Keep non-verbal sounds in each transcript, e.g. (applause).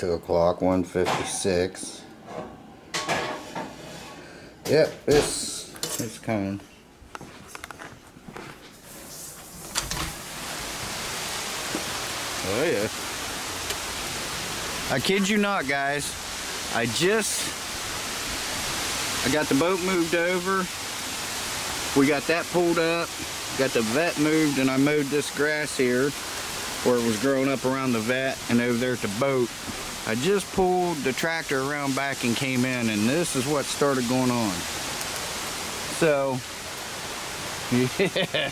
2 o'clock, 156. Yep, it's, it's coming. Oh yeah. I kid you not, guys. I just, I got the boat moved over. We got that pulled up. Got the vet moved and I mowed this grass here where it was growing up around the vet and over there at the boat. I just pulled the tractor around back and came in and this is what started going on. So, (laughs) yeah.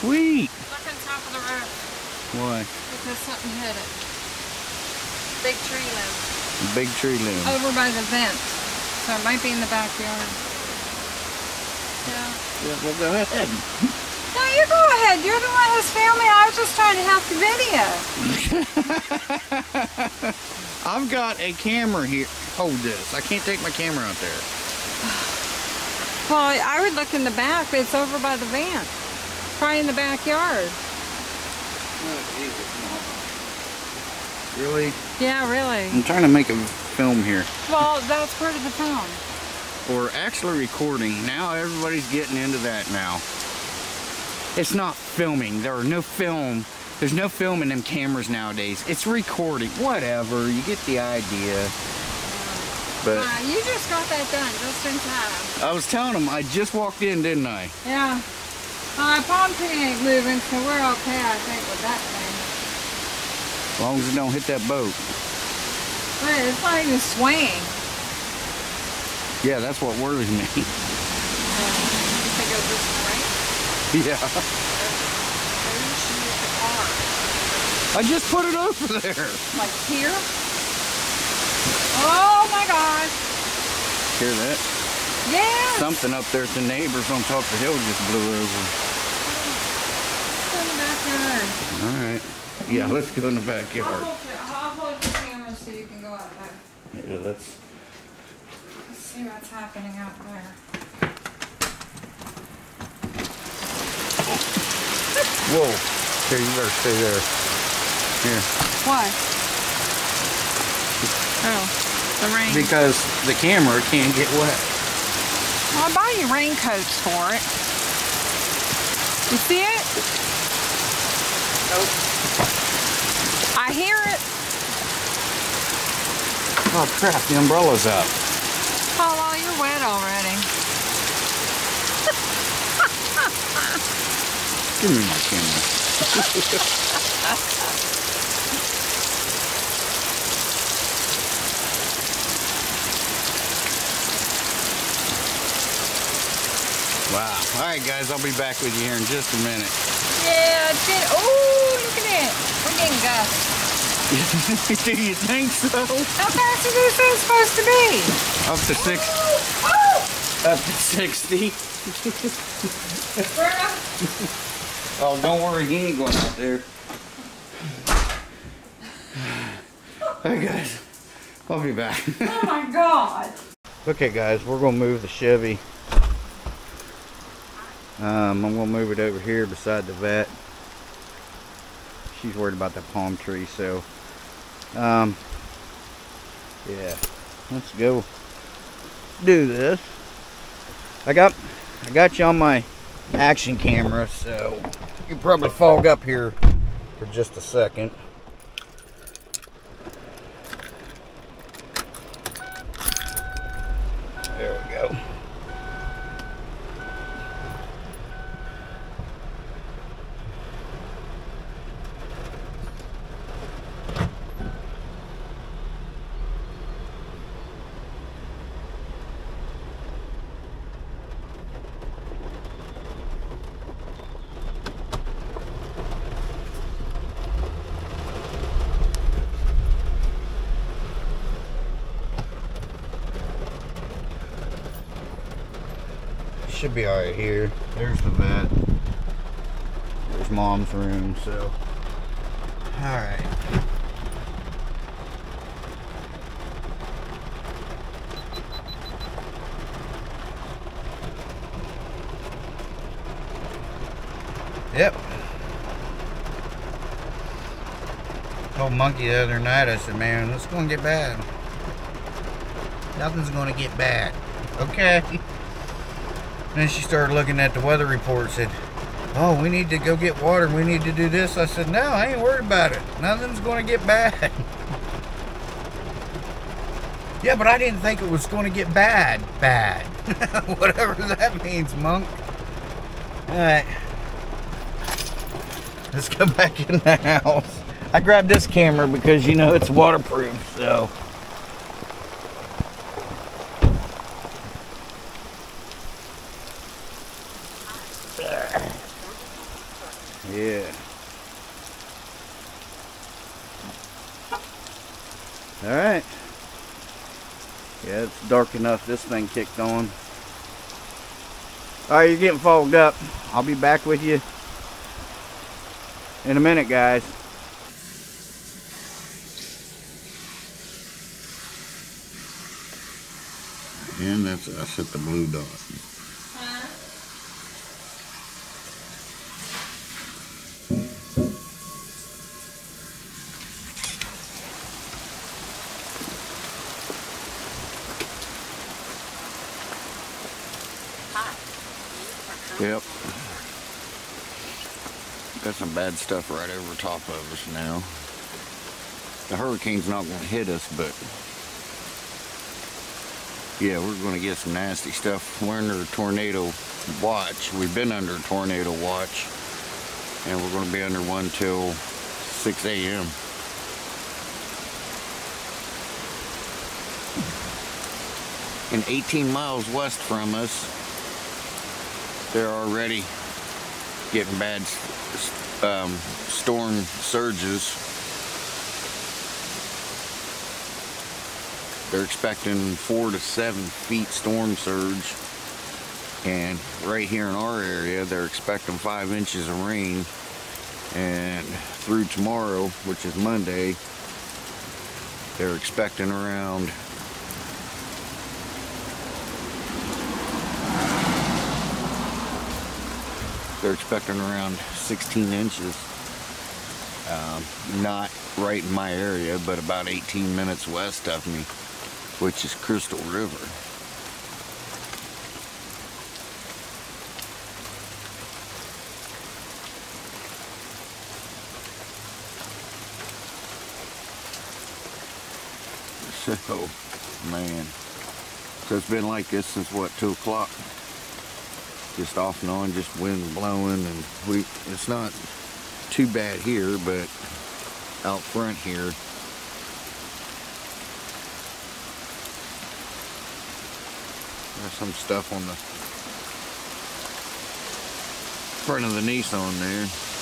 Sweet. Look on top of the roof Why? because something hit it. Big tree limb. Big tree limb. Over by the vent. So it might be in the backyard. Yeah. Yeah, well, go ahead. (laughs) No, you go ahead. You're the one who's filming. I was just trying to help the video. (laughs) I've got a camera here. Hold this. I can't take my camera out there. (sighs) Well, I would look in the back, but it's over by the van. Probably in the backyard. Oh, really? Yeah, really. I'm trying to make a film here. Well, that's part of the film. We're actually recording. Now everybody's getting into that now. It's not filming. There are no film. There's no film in them cameras nowadays. It's recording. Whatever. You get the idea. But Uh, you just got that done just in time. I was telling them I just walked in, didn't I? Yeah. Uh, palm tree ain't moving, so we're okay, I think, with that thing. As long as it don't hit that boat. But it's not even swaying. Yeah, that's what worries me. (laughs) Uh, you think it'll just swing? (laughs) yeah. Maybe you should use the car. I just put it over there. Like here? Oh my god. Hear that? Yeah. Something up there at the neighbors on top of the hill just blew over. in the backyard. All right. Yeah, let's go in the backyard. I'll hold the camera so you can go out there. Yeah, let's. Let's see what's happening out there. Whoa. Here, you better stay there. Here. What? Oh, the rain. Because the camera can't get wet. I'll buy you raincoats for it. You see it? Nope. I hear it. Oh crap, the umbrella's up. Oh, well, you're wet already. Give me my camera. (laughs) wow. All right, guys, I'll be back with you here in just a minute. Yeah, it's it. Oh, look at that. We're getting gusts. (laughs) Do you think so? How fast are these things supposed to be? Up to six. Oh, oh. Up to 60. (laughs) Oh, don't worry, he ain't going out there. (sighs) Hey guys, I'll be back. Oh my God. okay guys, we're gonna move the Chevy. Um, I'm gonna move it over here beside the vet. She's worried about that palm tree, so um, yeah, let's go do this. I got I got you on my action camera, so you probably fog up here for just a second. Should be all right here. There's the vet. There's mom's room, so. All right. Yep. Told Monkey the other night, I said, man, it's gonna get bad. Nothing's gonna get bad. Okay. (laughs) Then she started looking at the weather report, said, Oh, we need to go get water, we need to do this. I said, No, I ain't worried about it. Nothing's gonna get bad. (laughs) yeah, but I didn't think it was gonna get bad. Bad. (laughs) Whatever that means, monk. Alright. Let's go (laughs) back in the house. I grabbed this camera because you know it's waterproof, so. Yeah. All right. Yeah, it's dark enough. This thing kicked on. All right, you're getting fogged up. I'll be back with you in a minute, guys. And that's us at the blue dot. Yep. Stuff right over top of us now. The hurricane's not going to hit us, but yeah, we're going to get some nasty stuff. We're under a tornado watch. We've been under a tornado watch, and we're going to be under one till 6 a.m. And 18 miles west from us, they're already getting bad um, storm surges. They're expecting four to seven feet storm surge. And right here in our area, they're expecting five inches of rain. And through tomorrow, which is Monday, they're expecting around they're expecting around 16 inches. Um, not right in my area, but about 18 minutes west of me, which is Crystal River. (laughs) So, man, so it's been like this since what, 2 o'clock? Just off and on, just wind blowing, and we it's not too bad here, but out front here. There's some stuff on the front of the Nissan there.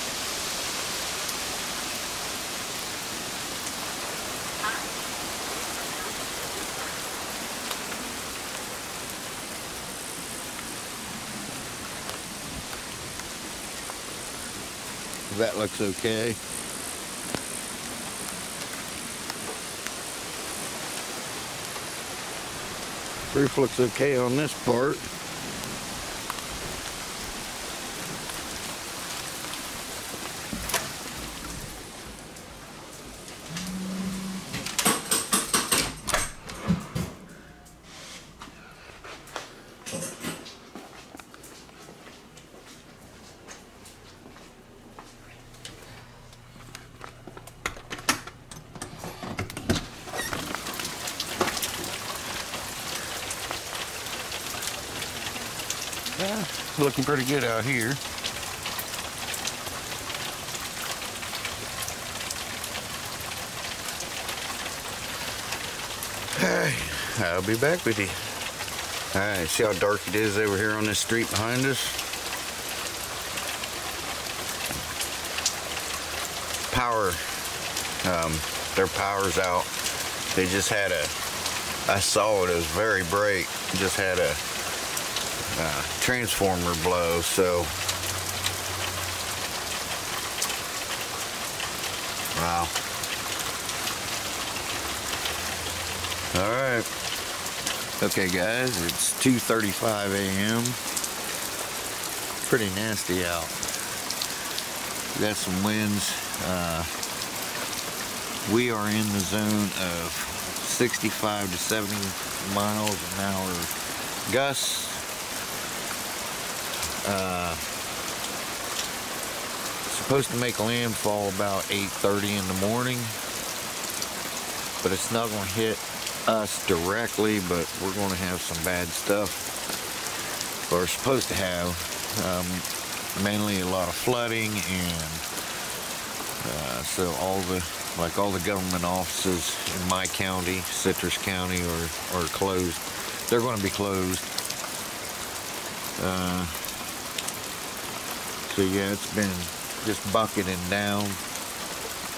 That looks okay. Roof looks okay on this part. Yeah, looking pretty good out here. Hey, I'll be back with you. Alright, see how dark it is over here on this street behind us? Power, um, their power's out. They just had a, I saw it, it was very bright. Just had a uh, transformer blow. So, wow. All right. Okay, guys, it's 2:35 a.m. Pretty nasty out. Got some winds. Uh, we are in the zone of 65 to 70 miles an hour gusts. Uh, supposed to make landfall about 8:30 in the morning, but it's not going to hit us directly. But we're going to have some bad stuff. We're supposed to have um, mainly a lot of flooding and uh, so all the like all the government offices in my county, Citrus County, are, are closed. They're going to be closed. Uh, so yeah, it's been just bucketing down,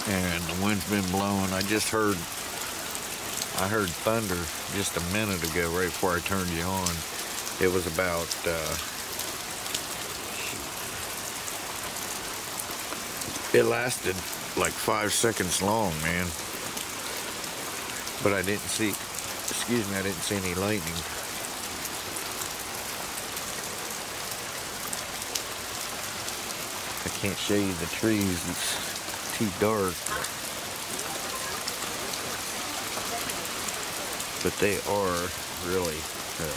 and the wind's been blowing. I just heard, I heard thunder just a minute ago, right before I turned you on. It was about. Uh, it lasted like five seconds long, man. But I didn't see, excuse me, I didn't see any lightning. Can't show you the trees, it's too dark. But they are really uh,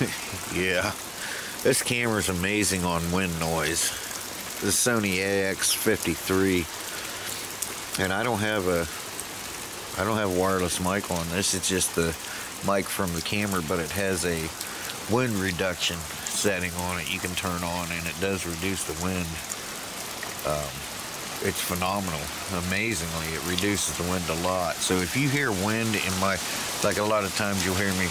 (laughs) yeah. This camera's amazing on wind noise. The Sony AX53. And I don't have a I don't have a wireless mic on this. It's just the mic from the camera, but it has a wind reduction setting on it you can turn on and it does reduce the wind. Um, it's phenomenal. Amazingly, it reduces the wind a lot. So if you hear wind in my, like a lot of times you'll hear me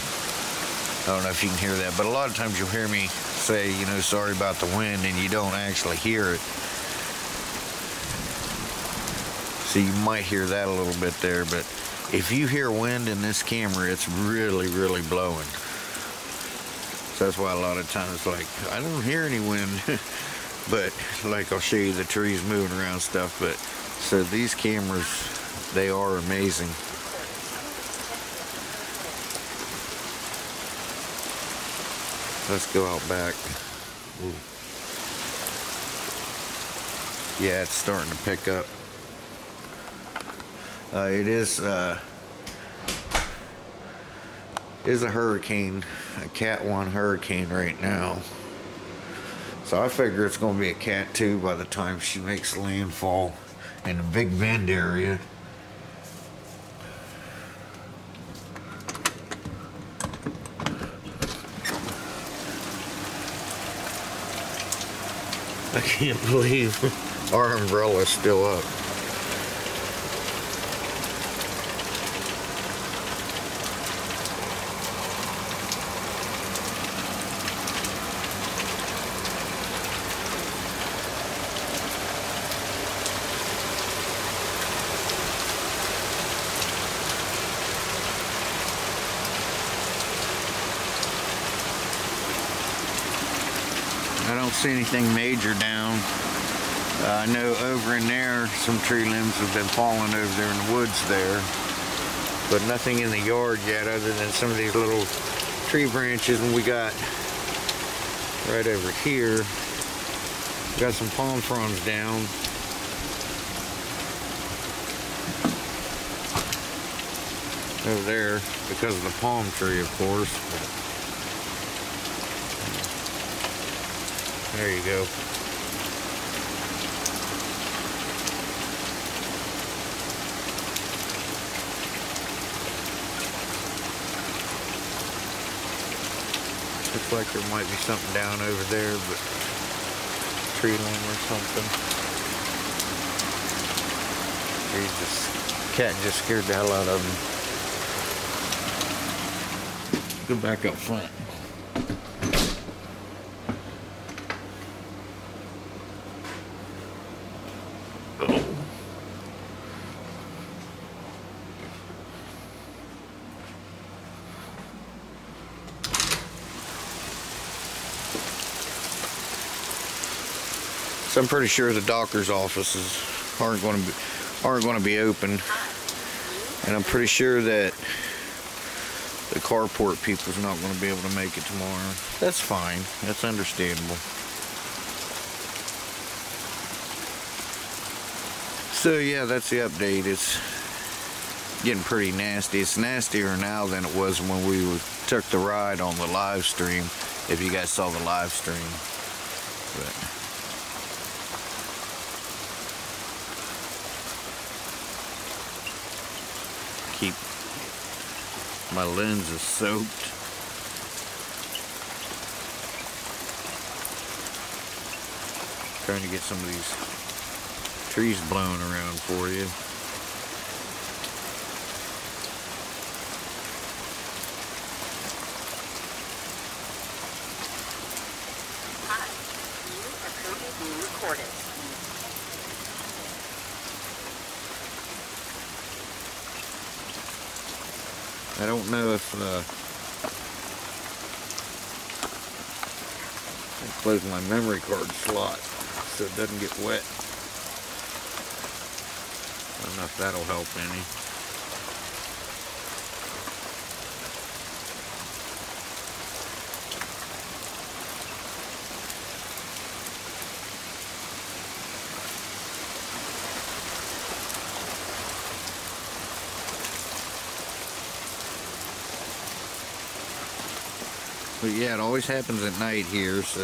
I don't know if you can hear that, but a lot of times you'll hear me say, you know, sorry about the wind, and you don't actually hear it. So you might hear that a little bit there, but if you hear wind in this camera, it's really, really blowing. So that's why a lot of times, like, I don't hear any wind, (laughs) but like I'll show you the trees moving around stuff, but so these cameras, they are amazing. Let's go out back. Ooh. Yeah, it's starting to pick up. Uh, it is uh, is a hurricane, a Cat 1 hurricane right now. So I figure it's going to be a Cat 2 by the time she makes landfall in the Big Bend area. I can't believe our umbrella's still up. I don't see anything major down. Uh, I know over in there some tree limbs have been falling over there in the woods there. But nothing in the yard yet other than some of these little tree branches and we got right over here got some palm fronds down over there because of the palm tree of course There you go. Looks like there might be something down over there, but tree limb or something. He just cat just scared the hell out of him. Go back up front. So I'm pretty sure the doctor's offices aren't going to be aren't going to be open, and I'm pretty sure that the carport people's not going to be able to make it tomorrow. That's fine. That's understandable. So yeah, that's the update. It's getting pretty nasty. It's nastier now than it was when we took the ride on the live stream. If you guys saw the live stream, but. Keep my lens is soaked. Trying to get some of these trees blown around for you. Hi, you are currently being recorded. I don't know if uh, I close my memory card slot so it doesn't get wet. I don't know if that'll help any. Yeah, it always happens at night here, so.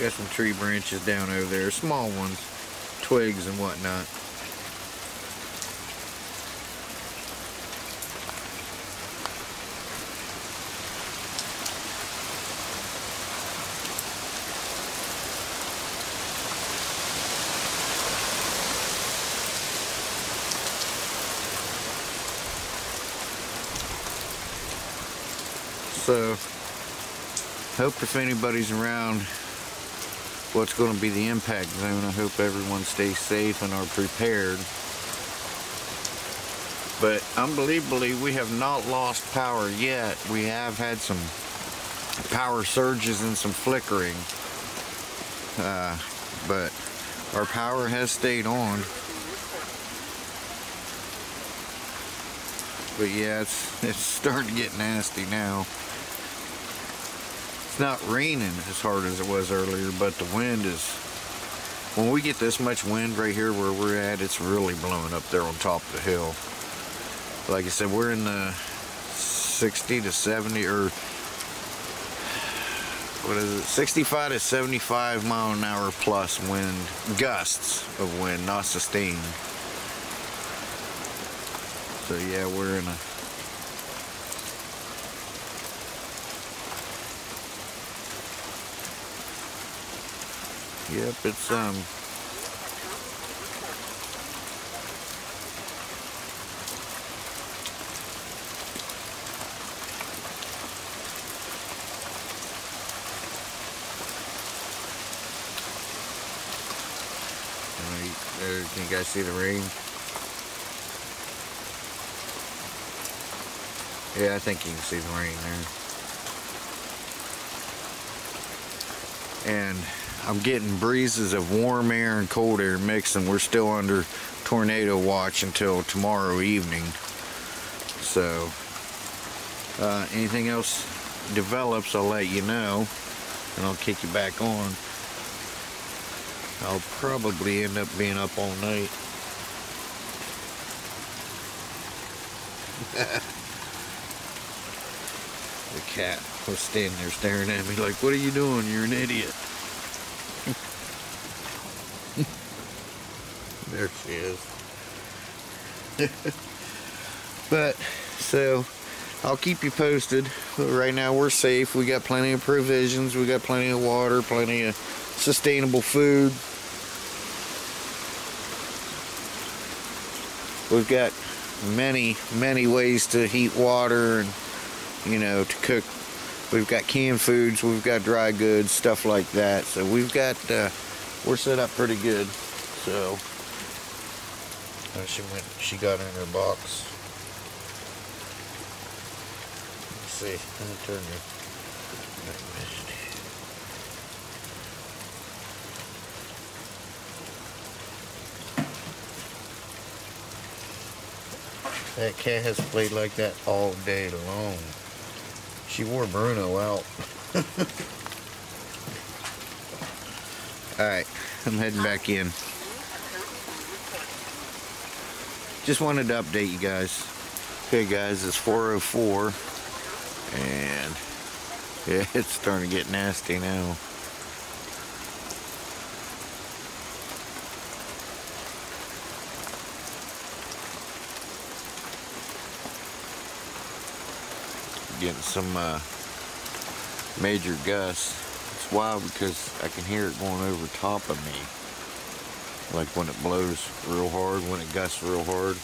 Got some tree branches down over there, small ones, twigs and whatnot. So, hope if anybody's around what's going to be the impact zone, I hope everyone stays safe and are prepared. But unbelievably, we have not lost power yet. We have had some power surges and some flickering. Uh, but our power has stayed on. But yeah, it's, (laughs) it's starting to get nasty now. It's not raining as hard as it was earlier, but the wind is, when we get this much wind right here where we're at, it's really blowing up there on top of the hill. Like I said, we're in the 60 to 70 or what is it, 65 to 75 mile an hour plus wind, gusts of wind, not sustained. So yeah, we're in a Yep, it's um can you guys see the rain? Yeah, I think you can see the rain there. And I'm getting breezes of warm air and cold air mixing. We're still under tornado watch until tomorrow evening. So, uh, anything else develops, I'll let you know, and I'll kick you back on. I'll probably end up being up all night. (laughs) the cat was standing there staring at me like, what are you doing? You're an idiot. There she is. (laughs) but, so, I'll keep you posted. Right now we're safe. We got plenty of provisions. We got plenty of water, plenty of sustainable food. We've got many, many ways to heat water and, you know, to cook. We've got canned foods, we've got dry goods, stuff like that. So we've got, uh, we're set up pretty good. So Oh, she went. She got in her box. Let's see. Let me turn your. That cat has played like that all day long. She wore Bruno out. (laughs) Alright, I'm heading back in. Just wanted to update you guys. Okay guys, it's 404 and yeah, (laughs) it's starting to get nasty now. Getting some uh, major gusts. It's wild because I can hear it going over top of me like when it blows real hard, when it gusts real hard.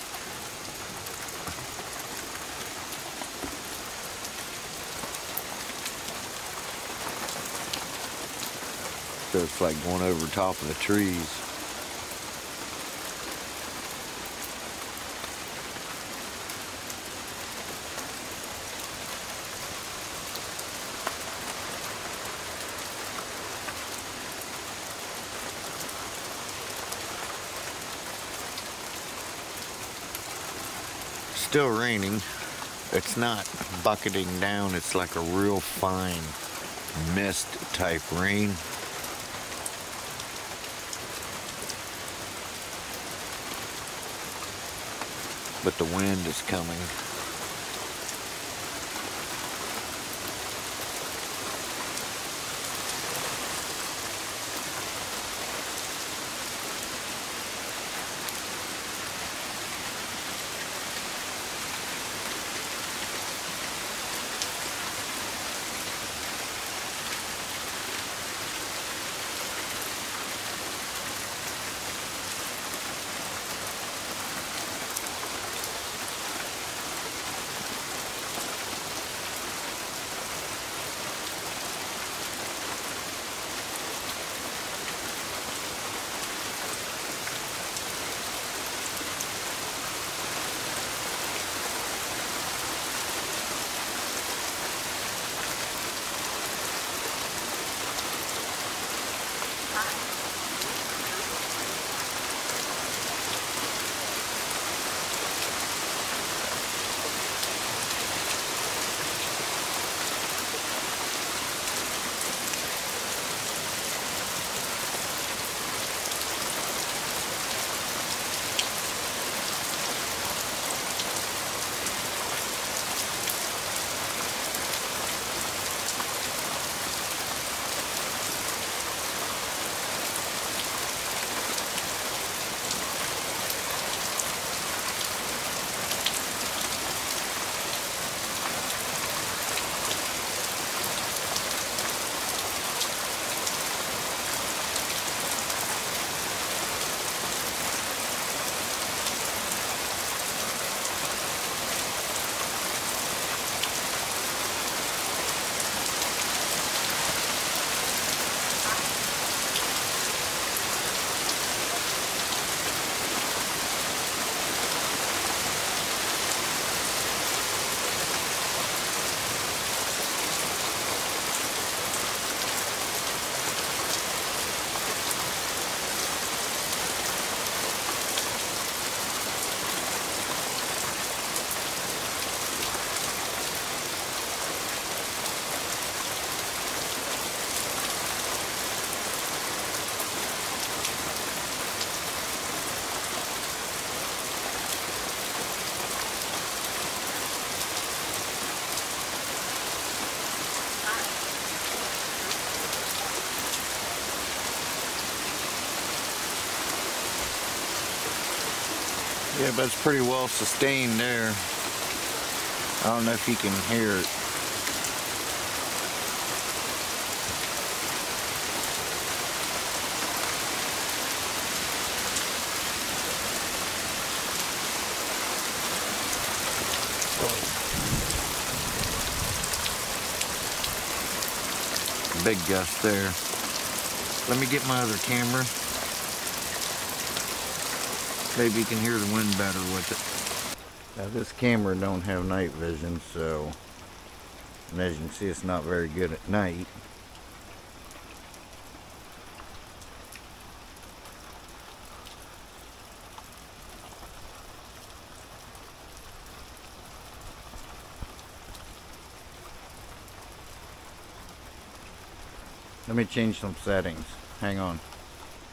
So it's like going over top of the trees. Still raining. It's not bucketing down. It's like a real fine mist type rain. But the wind is coming. Yeah, but it's pretty well sustained there. I don't know if you can hear it. Big gust there. Let me get my other camera. Maybe you can hear the wind better with it. Now this camera don't have night vision, so and as you can see it's not very good at night. Let me change some settings. Hang on.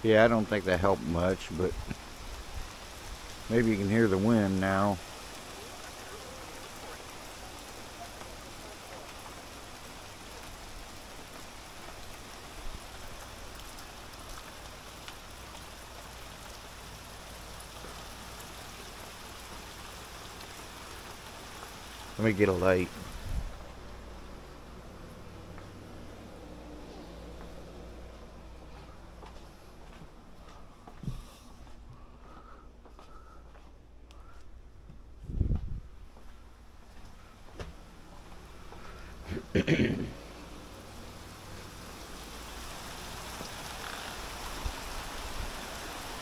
Yeah, I don't think that helped much, but (laughs) maybe you can hear the wind now. Let me get a light.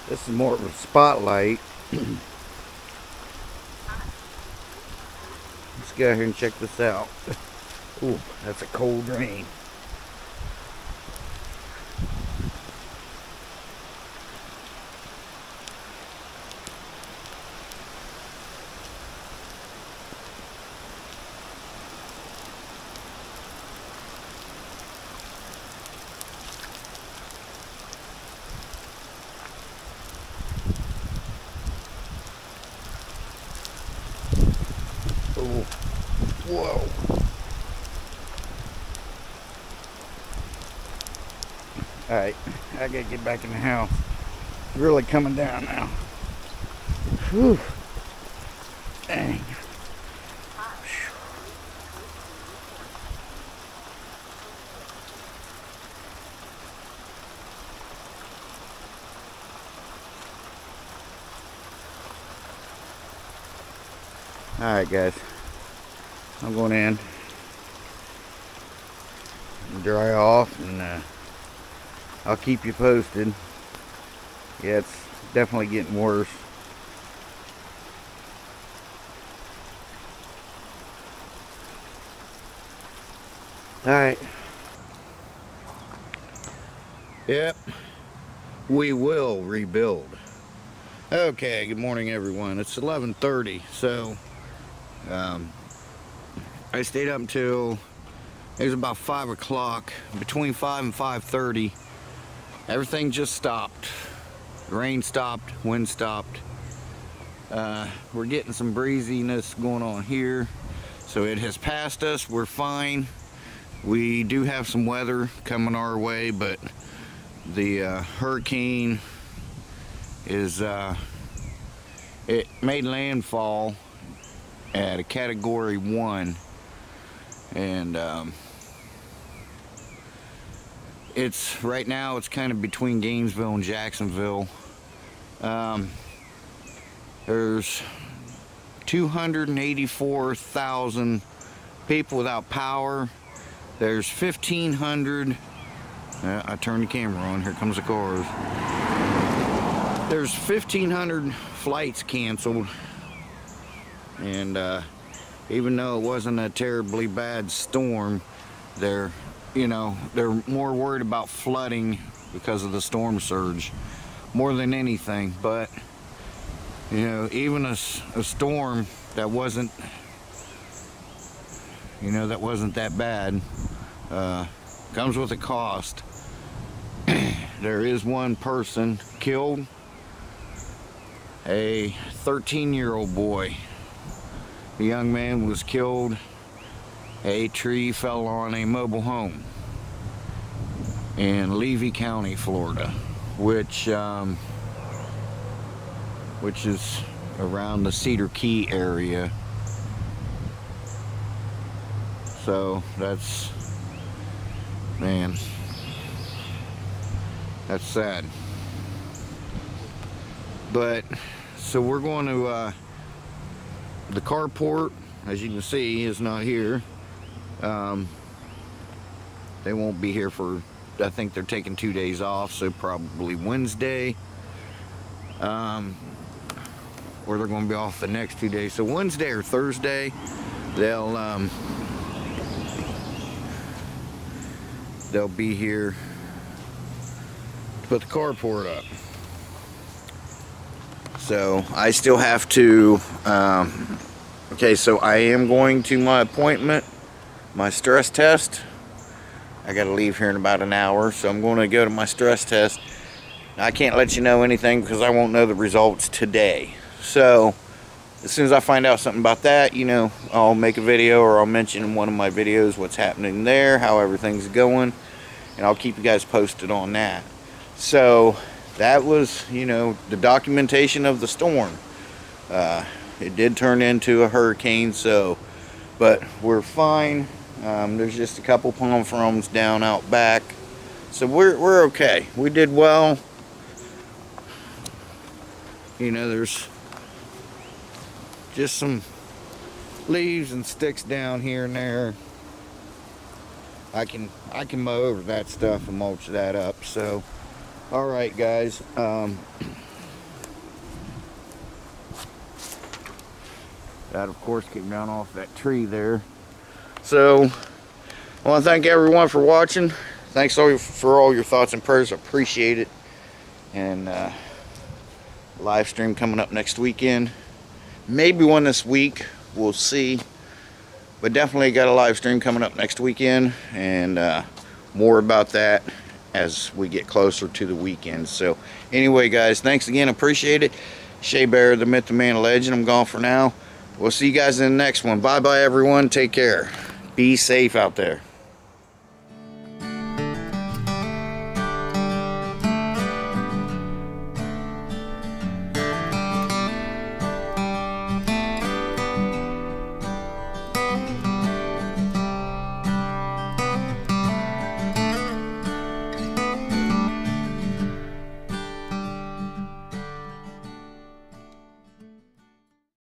This is more of a spotlight. Let's go out here and check this out. Ooh, that's a cold rain. Oh, whoa. Alright, I gotta get back in the house. Really coming down now. Whew. Dang. Alright guys, I'm going in, dry off, and uh, I'll keep you posted. Yeah, it's definitely getting worse. Alright. Yep, we will rebuild. Okay, good morning everyone. It's 11.30, so um, I stayed up until it was about five o'clock. Between five and five thirty, everything just stopped. Rain stopped, wind stopped. Uh, we're getting some breeziness going on here, so it has passed us. We're fine. We do have some weather coming our way, but the uh, hurricane is uh, it made landfall at a category one and um, it's right now it's kind of between Gainesville and Jacksonville. Um, there's 284,000 people without power. There's 1500 uh, I turned the camera on here comes the cars. There's 1500 flights canceled. And uh, even though it wasn't a terribly bad storm they're you know they're more worried about flooding because of the storm surge more than anything but you know even a, a storm that wasn't you know that wasn't that bad uh, comes with a cost (clears throat) there is one person killed a 13 year old boy the young man was killed. A tree fell on a mobile home in Levy County, Florida, which um, which is around the Cedar Key area. So that's man, that's sad. But so we're going to. Uh, the carport, as you can see, is not here. Um, they won't be here for, I think they're taking two days off, so probably Wednesday. Um, or they're going to be off the next two days. So Wednesday or Thursday, they'll um, they'll be here to put the carport up. So I still have to. Um, okay, so I am going to my appointment, my stress test. I got to leave here in about an hour, so I'm going to go to my stress test. I can't let you know anything because I won't know the results today. So as soon as I find out something about that, you know, I'll make a video or I'll mention in one of my videos what's happening there, how everything's going, and I'll keep you guys posted on that. So that was, you know, the documentation of the storm. Uh, it did turn into a hurricane, so, but we're fine. Um, there's just a couple palm fronds down out back. So we're, we're okay. We did well. You know, there's just some leaves and sticks down here and there. I can I can mow over that stuff and mulch that up. So, all right, guys. Um, (clears throat) that of course came down off that tree there. So, I want to thank everyone for watching. Thanks all for all your thoughts and prayers. I appreciate it. And uh, live stream coming up next weekend. Maybe one this week. We'll see. But definitely got a live stream coming up next weekend. And uh, more about that as we get closer to the weekend. So anyway, guys, thanks again. Appreciate it. Shea Bear, the Myth, the Man, Legend. I'm gone for now. We'll see you guys in the next one. Bye-bye, everyone. Take care. Be safe out there.